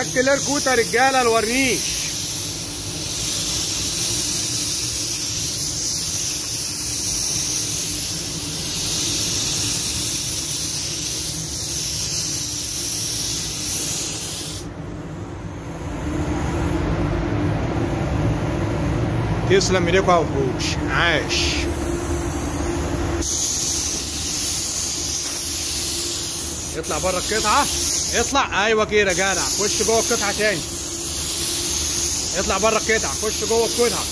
ده الكلير كوتا رجاله الورنيش تسلم ايديكوا يا وحوش. عاش. يطلع بره القطعة. اطلع. أيوه كده جدع خش جوه القطعة تاني. اطلع بره القطعة. خش جوه القطعة.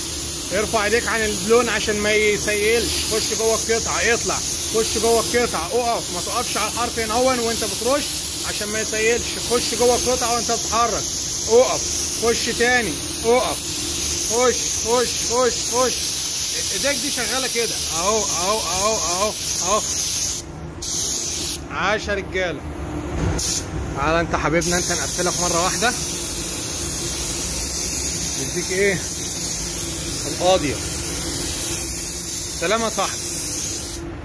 ارفع ايديك عن اللون عشان ما يسيلش. خش جوه القطعة. اطلع. خش جوه القطعة. اقف. ما تقفش على الحرف ينون وانت بترش عشان ما يسيلش. خش جوه القطعة وانت بتتحرك اقف. خش تاني. اقف. خش. خش. خش. خش. ايديك دي شغالة كده. اهو. اهو. اهو. اهو. اهو. عاش يا رجالة. تعالى انت حبيبنا انت نقفلك مرة واحدة. نديك إيه؟ القاضية. سلامة صاحبي.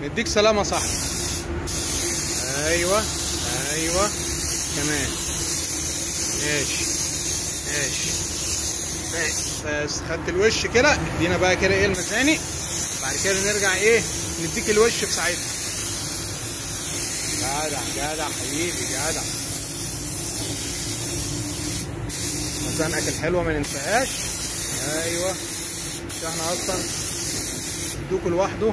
نديك سلامة صاحبي. أيوه أيوه. كمان ماشي ماشي. بس خدت الوش كده ادينا بقى كده إيه المثاني بعد كده نرجع إيه؟ نديك الوش في ساعتها جدع جدع حبيبي جدع. مزنقك الحلوه ما ننساهاش. أيوه. إحنا أصلا الدوك لوحده.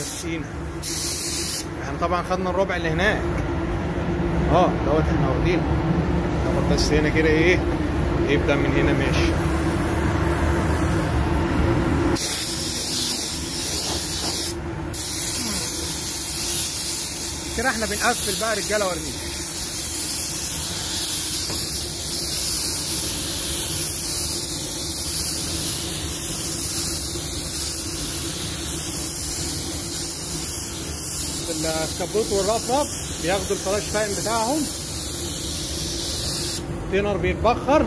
نسينا إحنا طبعا خدنا الربع اللي هناك. آه دوت إحنا واخدينه. ناخد بس هنا كده إيه؟ يبدأ من هنا ماشي. كده إحنا بنقفل بقى رجالة ورنيش الكبوت والرفرف بياخدوا الفلاش فاهم بتاعهم. تينر بيتبخر.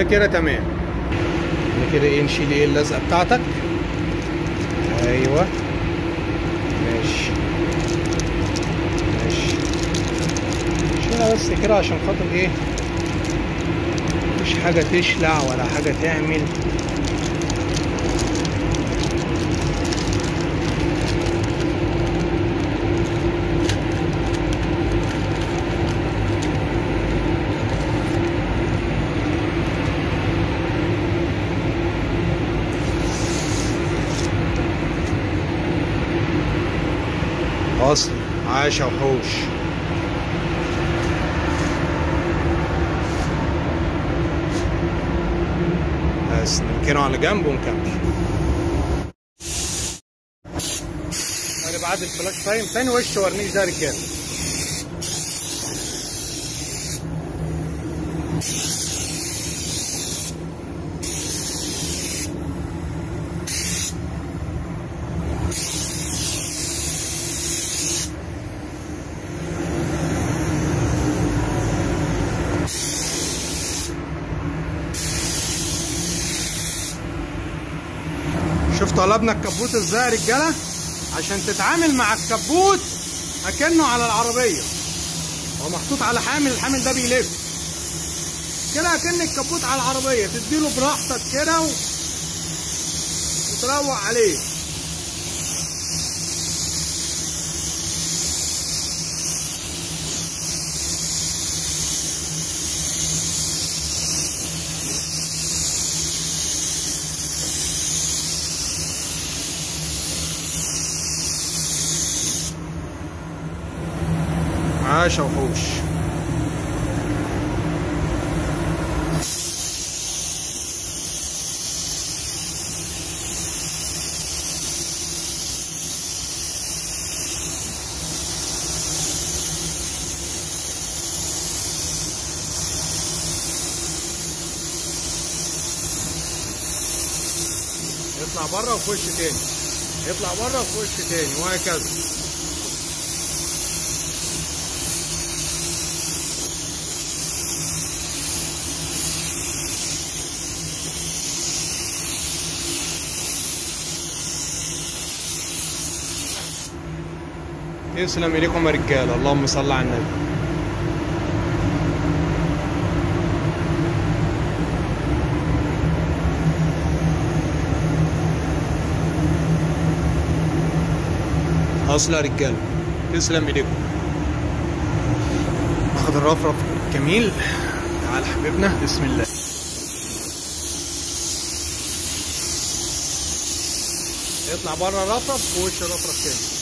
ده كده تمام. ده كده إيه؟ نشيل إيه؟ اللزقة بتاعتك. أيوه. ماشي. ماشي. شيلها بس؟ كده عشان خاطر إيه؟ مش حاجة تشلع ولا حاجة تعمل. اصل عاش وحوش. بس نركنه على جنب ونكمل. أنا بعد الفلاش تايم تاني وش ورنيش ده رجاله شوف طلبنا الكبوت إزاي يا رجالة عشان تتعامل مع الكبوت أكنه على العربية. هو محطوط على حامل الحامل ده بيلف. كده أكن الكبوت على العربية. تديله براحتك كده و... وتروق عليه. عاش يا وحوش يطلع بره وخش تاني يطلع بره وخش تاني وهكذا يسلم ايديكم يا رجاله اللهم صل على النبي. أصل يا رجاله تسلم ايديكم ناخد الرفرف جميل. تعال حبيبنا بسم الله. يطلع بره الرفرف ووش الرفرف تاني؟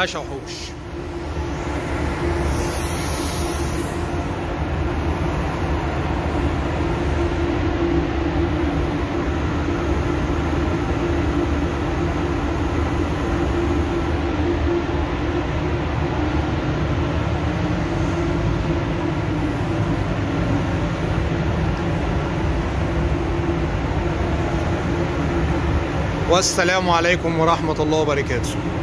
عاش يا وحوش. والسلام عليكم ورحمة الله وبركاته.